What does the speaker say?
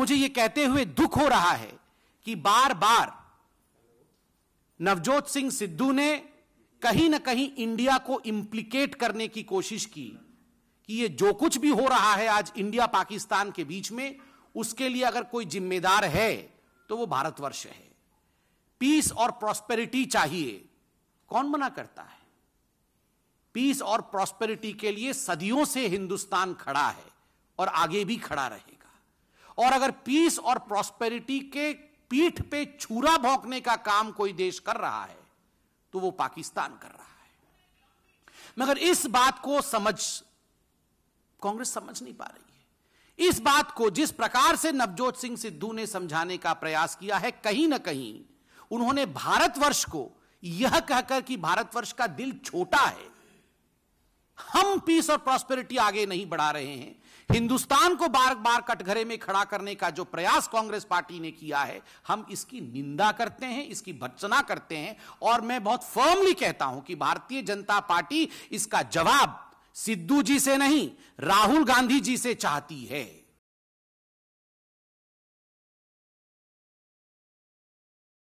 मुझे यह कहते हुए दुख हो रहा है कि बार बार नवजोत सिंह सिद्धू ने कहीं ना कहीं इंडिया को इंप्लीकेट करने की कोशिश की कि ये जो कुछ भी हो रहा है आज इंडिया पाकिस्तान के बीच में, उसके लिए अगर कोई जिम्मेदार है तो वो भारतवर्ष है। पीस और प्रॉस्पेरिटी चाहिए। कौन मना करता है? पीस और प्रॉस्पेरिटी के लिए सदियों से हिंदुस्तान खड़ा है और आगे भी खड़ा रहेगा। और अगर पीस और प्रॉस्पेरिटी के पीठ पे छुरा भोंकने का काम कोई देश कर रहा है तो वो पाकिस्तान कर रहा है। मगर इस बात को समझ, कांग्रेस समझ नहीं पा रही है। इस बात को जिस प्रकार से नवजोत सिंह सिद्धू ने समझाने का प्रयास किया है, कहीं ना कहीं उन्होंने भारतवर्ष को, यह कहकर कि भारतवर्ष का दिल छोटा है हम पीस और प्रॉस्पेरिटी आगे नहीं बढ़ा रहे हैं। हिंदुस्तान को बार बार कटघरे में खड़ा करने का जो प्रयास कांग्रेस पार्टी ने किया है, हम इसकी निंदा करते हैं, इसकी भर्सना करते हैं और मैं बहुत फर्मली कहता हूँ कि भारतीय जनता पार्टी इसका जवाब सिद्धू जी से नहीं, राहुल गांधी जी से चाहती है।